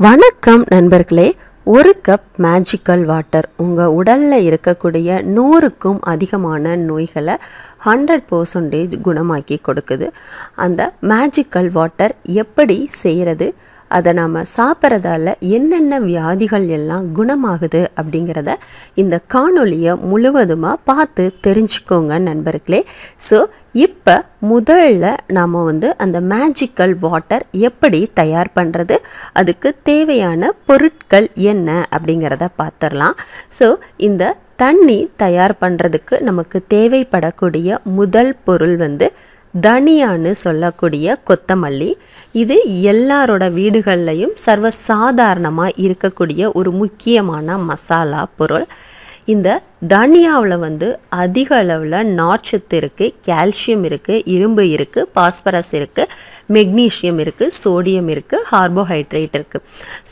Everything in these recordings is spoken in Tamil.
வணக்கம் நண்பர்களே ஒரு கப் மேஜிக்கல் வாட்டர் உங்கள் உடலில் இருக்கக்கூடிய நூறுக்கும் அதிகமான நோய்களை ஹண்ட்ரட் பர்சன்டேஜ் குணமாக்கி கொடுக்குது. அந்த மேஜிக்கல் வாட்டர் எப்படி செய்கிறது அதை நாம் சாப்பிட்றதால என்னென்ன வியாதிகள் எல்லாம் குணமாகுது அப்படிங்கிறத இந்த காணொலியை முழுவதுமாக பார்த்து தெரிஞ்சுக்கோங்க நண்பர்களே. ஸோ இப்போ முதல்ல நாம் வந்து அந்த மேஜிக்கல் வாட்டர் எப்படி தயார் பண்ணுறது அதுக்கு தேவையான பொருட்கள் என்ன அப்படிங்கிறத பார்த்துடலாம். ஸோ இந்த தண்ணி தயார் பண்ணுறதுக்கு நமக்கு தேவைப்படக்கூடிய முதல் பொருள் வந்து தனியான்னு சொல்லக்கூடிய கொத்தமல்லி. இது எல்லாரோட வீடுகள்லையும் சர்வசாதாரணமாக இருக்கக்கூடிய ஒரு முக்கியமான மசாலா பொருள். இந்த தனியாவில் வந்து அதிக அளவில் நார்ச்சத்து இருக்குது கால்சியம் இருக்குது இரும்பு இருக்குது பாஸ்பரஸ் இருக்குது மெக்னீஷியம் இருக்குது சோடியம் இருக்குது கார்போஹைட்ரேட் இருக்குது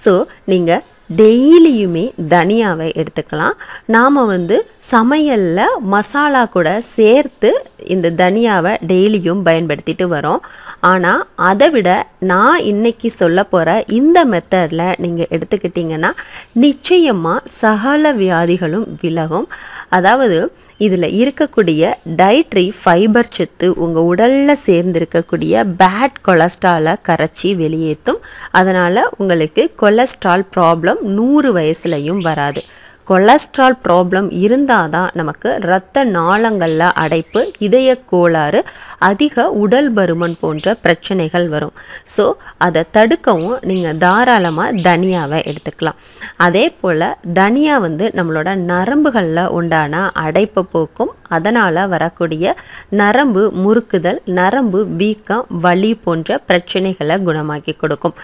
ஸோ நீங்கள் டெய்லியுமே தனியாவை எடுத்துக்கலாம். நாம் வந்து சமையலில் மசாலா கூட சேர்த்து இந்த தனியாவை டெய்லியும் பயன்படுத்திட்டு வரோம். ஆனால் அதை விட நான் இன்னைக்கு சொல்ல போகிற இந்த மெத்தடில் நீங்கள் எடுத்துக்கிட்டிங்கன்னா நிச்சயமாக சகல வியாதிகளும் விலகும். அதாவது இதில் இருக்கக்கூடிய டயட்ரி ஃபைபர் சத்து உங்கள் உடலில் சேர்ந்திருக்கக்கூடிய பேட் கொலஸ்ட்ராலை கரைச்சி வெளியேற்றும் அதனால் உங்களுக்கு கொலஸ்ட்ரால் ப்ராப்ளம் நூறு வயசுலையும் வராது. கொலஸ்ட்ரால் ப்ராப்ளம் இருந்தால் தான் நமக்கு இரத்த நாளங்களில் அடைப்பு இதய கோளாறு அதிக உடல் பருமன் போன்ற பிரச்சனைகள் வரும். ஸோ அதை தடுக்கவும் நீங்கள் தாராளமாக தனியாவை எடுத்துக்கலாம். அதே போல் தனியா வந்து நம்மளோட நரம்புகளில் உண்டான அடைப்பை போக்கும் அதனால் வரக்கூடிய நரம்பு முறுக்குதல் நரம்பு வீக்கம் வலி போன்ற பிரச்சனைகளை குணமாக்கி கொடுக்கும்.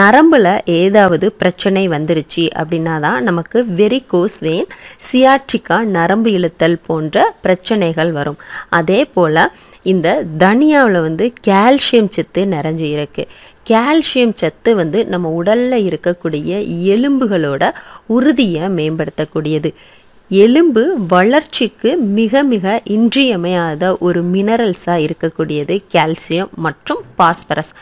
நரம்பில் ஏதாவது பிரச்சனை வந்துருச்சு அப்படின்னா தான் நமக்கு லூஸ் வெயின் சியாட்ரிக்கா நரம்பு இழுத்தல் போன்ற பிரச்சனைகள் வரும். அதே போல் இந்த தனியாவில் வந்து கால்சியம் சத்து நிறைஞ்சு இருக்குது கால்சியம் சத்து வந்து நம்ம உடலில் இருக்கக்கூடிய எலும்புகளோட உறுதியை மேம்படுத்தக்கூடியது. எலும்பு வளர்ச்சிக்கு மிக மிக இன்றியமையாத ஒரு மினரல்ஸாக இருக்கக்கூடியது கால்சியம் மற்றும் பாஸ்பரஸ்.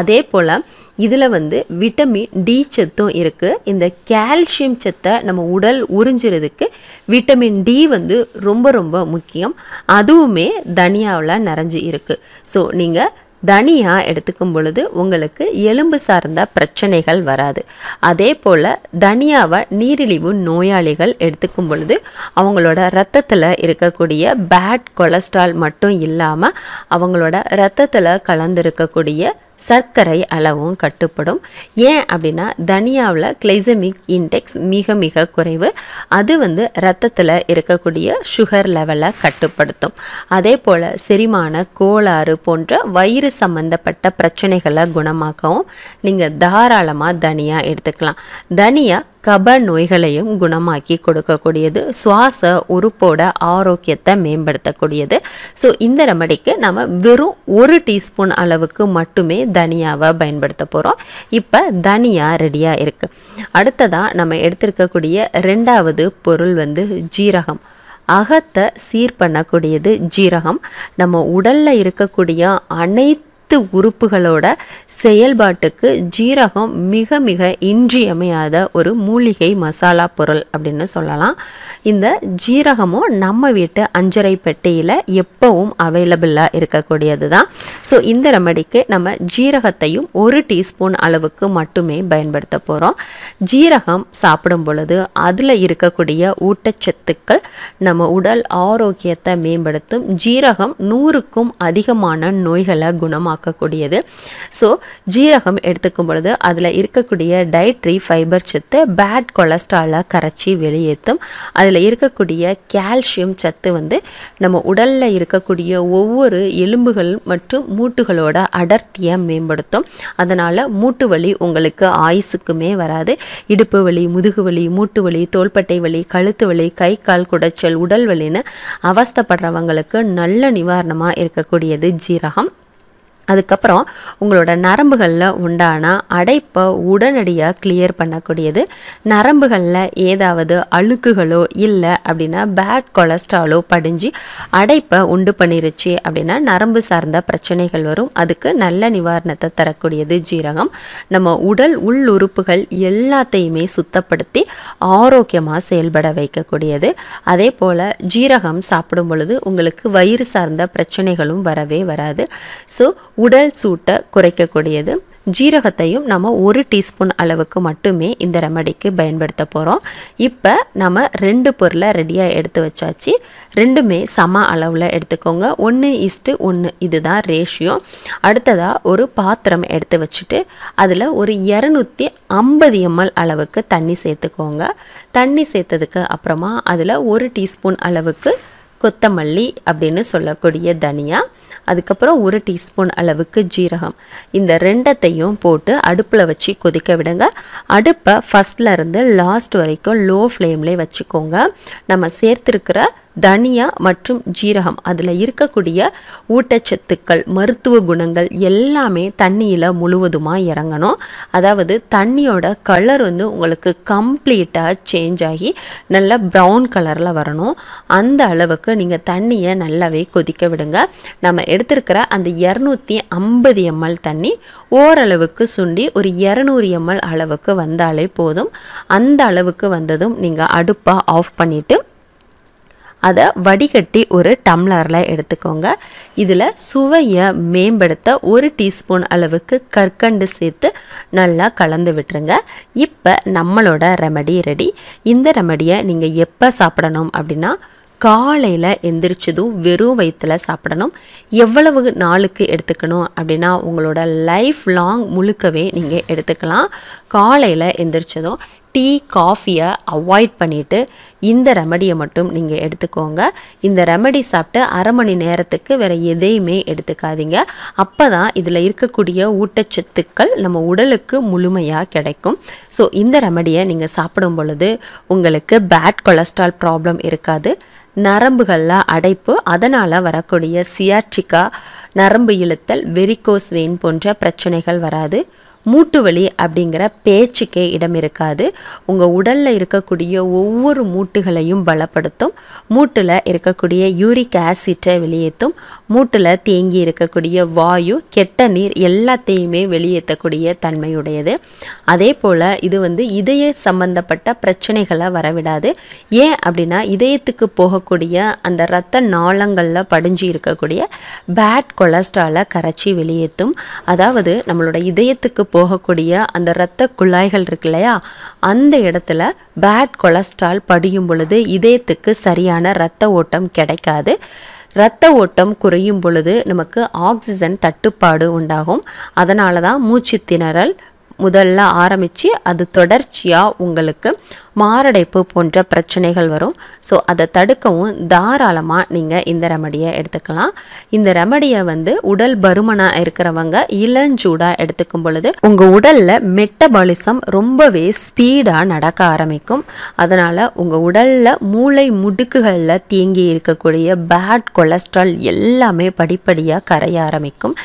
அதே போல் இதில் வந்து விட்டமின் டி சத்தும் இருக்குது இந்த கால்சியம் சத்தை நம்ம உடல் உறிஞ்சுறதுக்கு விட்டமின் டி வந்து ரொம்ப ரொம்ப முக்கியம். அதுவுமே தனியாவில் நிறைஞ்சு இருக்குது ஸோ நீங்கள் தனியாக எடுத்துக்கும் பொழுது உங்களுக்கு எலும்பு சார்ந்த பிரச்சனைகள் வராது. அதே போல் தனியாவை நீரிழிவு நோயாளிகள் எடுத்துக்கும் பொழுது அவங்களோட ரத்தத்தில் இருக்கக்கூடிய பேட் கொலஸ்ட்ரால் மட்டும் இல்லாமல் அவங்களோட ரத்தத்தில் கலந்துருக்கக்கூடிய சர்க்கரை அளவும் கட்டுப்படும். ஏன் அப்படின்னா தனியாவில் கிளைசமிக் இண்டெக்ஸ் மிக மிக குறைவு. அது வந்து ரத்தத்தில் இருக்கக்கூடிய சுகர் லெவலை கட்டுப்படுத்தும். அதே போல் செரிமான கோளாறு போன்ற வயிறு சம்பந்தப்பட்ட பிரச்சனைகளை குணமாக்கவும் நீங்கள் தாராளமாக தனியாக எடுத்துக்கலாம். தனியாக கப நோய்களையும் குணமாக்கி கொடுக்கக்கூடியது. சுவாச உறுப்போட ஆரோக்கியத்தை மேம்படுத்தக்கூடியது. ஸோ இந்த ரெமடிக்கு நம்ம வெறும் ஒரு டீஸ்பூன் அளவுக்கு மட்டுமே தனியாவை பயன்படுத்த போகிறோம் இப்போ தனியா ரெடியாக இருக்குது அடுத்ததாக நம்ம எடுத்திருக்கக்கூடிய ரெண்டாவது பொருள் வந்து ஜீரகம். அகத்தை சீர் பண்ணக்கூடியது ஜீரகம். நம்ம உடலில் இருக்கக்கூடிய அனைத்து அனைத்து உறுப்புகளோட செயல்பாட்டுக்கு ஜீரகம் மிக மிக இன்றியமையாத ஒரு மூலிகை மசாலா பொருள் அப்படின்னு சொல்லலாம். இந்த ஜீரகமும் நம்ம வீட்டு அஞ்சரை பெட்டியில் எப்பவும் அவைலபிளாக இருக்கக்கூடியது தான் ஸோ இந்த ரெமடிக்கு நம்ம ஜீரகத்தையும் ஒரு டீஸ்பூன் அளவுக்கு மட்டுமே பயன்படுத்த போகிறோம் ஜீரகம் சாப்பிடும் பொழுது அதில் இருக்கக்கூடிய ஊட்டச்சத்துக்கள் நம்ம உடல் ஆரோக்கியத்தை மேம்படுத்தும். ஜீரகம் நூறுக்கும் அதிகமான நோய்களை குணமாக பார்க்கக்கூடியது ஸோ ஜீரகம் எடுத்துக்கும் பொழுது அதில் இருக்கக்கூடிய டயட்ரி ஃபைபர் சத்து பேட் கொலஸ்ட்ராலை கரைச்சி வெளியேற்றும் அதில் இருக்கக்கூடிய கால்சியம் சத்து வந்து நம்ம உடலில் இருக்கக்கூடிய ஒவ்வொரு எலும்புகள் மற்றும் மூட்டுகளோட அடர்த்தியை மேம்படுத்தும். அதனால் மூட்டு வலி உங்களுக்கு ஆயுசுக்குமே வராது. இடுப்பு வலி முதுகு வலி மூட்டு வலி தோள்பட்டை வலி கழுத்து வலி கை கால் குடைச்சல் உடல் வலின்னு அவஸ்தப்படுறவங்களுக்கு நல்ல நிவாரணமாக இருக்கக்கூடியது ஜீரகம். அதுக்கப்புறம் உங்களோட நரம்புகளில் உண்டான அடைப்பை உடனடியாக கிளியர் பண்ணக்கூடியது. நரம்புகளில் ஏதாவது அழுக்குகளோ இல்லை அப்படின்னா பேட் கொலஸ்ட்ராலோ படிஞ்சு அடைப்பை உண்டு பண்ணிருச்சு அப்படின்னா நரம்பு சார்ந்த பிரச்சனைகள் வரும். அதுக்கு நல்ல நிவாரணத்தை தரக்கூடியது ஜீரகம். நம்ம உடல் உள்ளுறுப்புகள் எல்லாத்தையுமே சுத்தப்படுத்தி ஆரோக்கியமாக செயல்பட வைக்கக்கூடியது. அதே போல் ஜீரகம் சாப்பிடும் பொழுது உங்களுக்கு வயிறு சார்ந்த பிரச்சனைகளும் வரவே வராது. ஸோ உடல் சூட்டை குறைக்கக்கூடியது. ஜீரகத்தையும் நம்ம ஒரு டீஸ்பூன் அளவுக்கு மட்டுமே இந்த ரெமடிக்கு பயன்படுத்த போகிறோம் இப்போ நம்ம ரெண்டு பொருளை ரெடியாக எடுத்து வச்சாச்சு. ரெண்டுமே சம அளவில் எடுத்துக்கோங்க. ஒன்று இஸ்ட்டு ஒன்று இதுதான் ரேஷியோ. அடுத்ததாக ஒரு பாத்திரம் எடுத்து வச்சுட்டு அதில் ஒரு இரநூத்தி ஐம்பது எம்எல் அளவுக்கு தண்ணி சேர்த்துக்கோங்க. தண்ணி சேர்த்ததுக்கு அப்புறமா அதில் ஒரு டீஸ்பூன் அளவுக்கு கொத்தமல்லி அப்படின்னு சொல்லக்கூடிய தனியாக அதுக்கப்புறம் ஒரு டீஸ்பூன் அளவுக்கு ஜீரகம். இந்த ரெண்டத்தையும் போட்டு அடுப்பில் வச்சு கொதிக்க விடுங்க. அடுப்பை ஃபஸ்ட்ல இருந்து லாஸ்ட் வரைக்கும் லோ ஃப்ளேம்லேயே வச்சுக்கோங்க. நம்ம சேர்த்துருக்கிற தனியா மற்றும் ஜீரகம். அதில் இருக்கக்கூடிய ஊட்டச்சத்துக்கள் மருத்துவ குணங்கள் எல்லாமே தண்ணியில் முழுவதுமாக இறங்கணும். அதாவது தண்ணியோட கலர் வந்து உங்களுக்கு கம்ப்ளீட்டாக சேஞ்ச் ஆகி நல்ல ப்ரௌன் கலரில் வரணும். அந்த அளவுக்கு நீங்கள் தண்ணியை நல்லாவே கொதிக்க விடுங்க. நம்ம எடுத்திருக்கிற அந்த இரநூத்தி ஐம்பது எம்எல் தண்ணி ஓரளவுக்கு சுண்டி ஒரு இரநூறு எம்எல் அளவுக்கு வந்தாலே போதும். அந்த அளவுக்கு வந்ததும் நீங்கள் அடுப்பை ஆஃப் பண்ணிவிட்டு அதை வடிகட்டி ஒரு டம்ளரில் எடுத்துக்கோங்க. இதில் சுவையை மேம்படுத்த ஒரு டீஸ்பூன் அளவுக்கு கற்கண்டு சேர்த்து நல்லா கலந்து விட்டுருங்க. இப்போ நம்மளோட ரெமடி ரெடி இந்த ரெமடியை நீங்கள் எப்போ சாப்பிடணும் அப்படின்னா காலையில் எந்திரிச்சதும் வெறும் வயிற்றில் சாப்பிடணும். எவ்வளவு நாளுக்கு எடுத்துக்கணும் அப்படின்னா உங்களோட லைஃப் லாங் முழுக்கவே நீங்கள் எடுத்துக்கலாம். காலையில் எந்திரிச்சதும் டீ காஃபியை அவாய்ட் பண்ணிவிட்டு இந்த ரெமடியை மட்டும் நீங்கள் எடுத்துக்கோங்க. இந்த ரெமடி சாப்பிட்டு அரை மணி நேரத்துக்கு வேறு எதையுமே எடுத்துக்காதீங்க. அப்போ தான் இதில் இருக்கக்கூடிய ஊட்டச்சத்துக்கள் நம்ம உடலுக்கு முழுமையாக கிடைக்கும். ஸோ இந்த ரெமடியை நீங்கள் சாப்பிடும் பொழுது உங்களுக்கு பேட் கொலஸ்ட்ரால் ப்ராப்ளம் இருக்காது. நரம்புகளில் அடைப்பு அதனால் வரக்கூடிய சியாட்சிக்கா நரம்பு இழுத்தல் வெரிகோஸ் வெயின் போன்ற பிரச்சனைகள் வராது. மூட்டு வலி அப்படிங்கிற பேச்சுக்கே இடம் இருக்காது. உங்கள் உடலில் இருக்கக்கூடிய ஒவ்வொரு மூட்டுகளையும் பலப்படுத்தும். மூட்டில் இருக்கக்கூடிய யூரிக் ஆசிட்டை வெளியேற்றும் மூட்டில் தேங்கி இருக்கக்கூடிய வாயு கெட்ட நீர் எல்லாத்தையுமே வெளியேற்றக்கூடிய தன்மையுடையது. அதே போல் இது வந்து இதய சம்பந்தப்பட்ட பிரச்சனைகளை வரவிடாது. ஏன் அப்படின்னா இதயத்துக்கு போகக்கூடிய அந்த இரத்த நாளங்களில் படிஞ்சு இருக்கக்கூடிய பேட் கொலஸ்ட்ராலை கரைச்சி வெளியேற்றும் அதாவது நம்மளோட இதயத்துக்கு போகக்கூடிய அந்த இரத்த குழாய்கள் இருக்கு இல்லையா? அந்த இடத்துல பேட் கொலஸ்ட்ரால் படியும் பொழுது இதயத்துக்கு சரியான இரத்த ஓட்டம் கிடைக்காது. இரத்த ஓட்டம் குறையும் பொழுது நமக்கு ஆக்சிஜன் தட்டுப்பாடு உண்டாகும். அதனால தான் மூச்சு திணறல் முதல்ல ஆரம்பித்து அது தொடர்ச்சியாக உங்களுக்கு மாரடைப்பு போன்ற பிரச்சனைகள் வரும். ஸோ அதை தடுக்கவும் தாராளமாக நீங்கள் இந்த ரெமடியை எடுத்துக்கலாம். இந்த ரெமடியை வந்து உடல் பருமனாக இருக்கிறவங்க இளஞ்சூடாக எடுத்துக்கும் பொழுது உங்கள் உடலில் மெட்டபாலிசம் ரொம்பவே ஸ்பீடாக நடக்க ஆரம்பிக்கும். அதனால் உங்கள் உடலில் மூளை முடுக்குகளில் தேங்கி இருக்கக்கூடிய பேட் கொலஸ்ட்ரால் எல்லாமே படிப்படியாக கரைய ஆரம்பிக்கும்.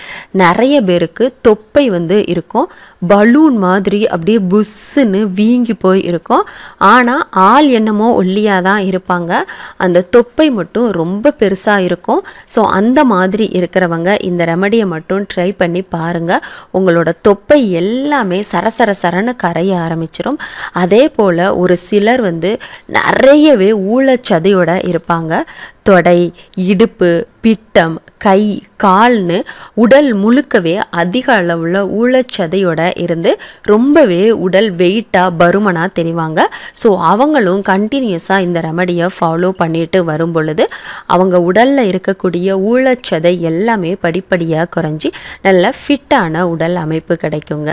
நிறைய பேருக்கு தொப்பை வந்து இருக்கும். பலூன் மாதிரி அப்படியே புஸ்ஸுன்னு வீங்கி போய் இருக்கும். ஆனால் ஆள் என்னமோ ஒல்லியாக தான் இருப்பாங்க. அந்த தொப்பை மட்டும் ரொம்ப பெருசாக இருக்கும். ஸோ அந்த மாதிரி இருக்கிறவங்க இந்த ரெமடியை மட்டும் ட்ரை பண்ணி பாருங்கள் உங்களோட தொப்பை எல்லாமே சரசர சரன்னு கரைய ஆரம்பிச்சிடும் அதே போல் ஒரு சிலர் வந்து நிறையவே ஊழச்சதையோட இருப்பாங்க. தொடை இடுப்பு பிட்டம் கை கால்னு உடல் முழுக்கவே அதிக அளவில் ஊழச்சதையோட இருந்து ரொம்பவே உடல் வெயிட்டாக பருமனாக தெரிவாங்க. ஸோ அவங்களும் கண்டினியூஸாக இந்த ரெமடியை ஃபாலோ பண்ணிட்டு வரும் பொழுது அவங்க உடலில் இருக்கக்கூடிய ஊழச்சதை எல்லாமே படிப்படியாக குறைஞ்சி நல்ல ஃபிட்டான உடல் அமைப்பு கிடைக்குங்க.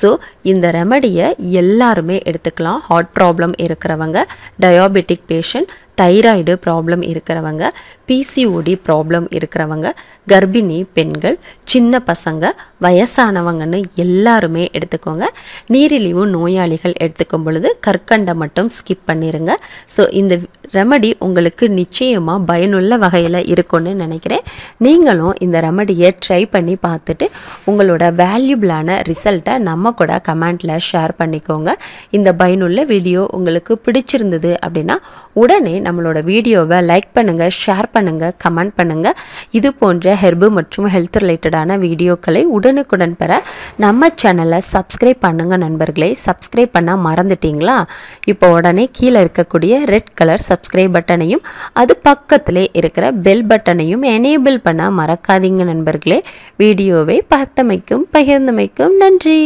ஸோ இந்த ரெமடியை எல்லாருமே எடுத்துக்கலாம். ஹார்ட் ப்ராப்ளம் இருக்கிறவங்க டயாபெட்டிக் பேஷண்ட் தைராய்டு ப்ராப்ளம் இருக்கிறவங்க பிசிஓடி ப்ராப்ளம் இருக்கிறவங்க கர்ப்பிணி பெண்கள் சின்ன பசங்க வயசானவங்கன்னு எல்லாருமே எடுத்துக்கோங்க. நீரிழிவு நோயாளிகள் எடுத்துக்கும் பொழுது கற்கண்டை மட்டும் ஸ்கிப் பண்ணிடுங்க ஸோ இந்த ரெமடி உங்களுக்கு நிச்சயமாக பயனுள்ள வகையில் இருக்கும்னு நினைக்கிறேன். நீங்களும் இந்த ரெமடியை ட்ரை பண்ணி பார்த்துட்டு உங்களோட வேல்யூபிளான ரிசல்ட்டை நம்ம கூட கமெண்ட்டில் ஷேர் பண்ணிக்கோங்க. இந்த பயனுள்ள வீடியோ உங்களுக்கு பிடிச்சிருந்தது அப்படின்னா உடனே நம்மளோட வீடியோவை லைக் பண்ணுங்கள் ஷேர் பண்ணுங்கள் கமெண்ட் பண்ணுங்கள் இது போன்ற ஹெர்பு மற்றும் ஹெல்த் ரிலேட்டடான வீடியோக்களை உடனுக்குடன் பெற நம்ம சேனலை சப்ஸ்கிரைப் பண்ணுங்கள் நண்பர்களே. சப்ஸ்கிரைப் பண்ண மறந்துட்டீங்களா? இப்போ உடனே கீழே இருக்கக்கூடிய ரெட் கலர் சப்ஸ்கிரைப் பட்டனையும் அது பக்கத்திலே இருக்கிற பெல் பட்டனையும் எனேபிள் பண்ண மறக்காதீங்க நண்பர்களே. வீடியோவை பார்த்தமைக்கும் பகிர்ந்தமைக்கும் நன்றி.